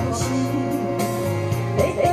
你的心。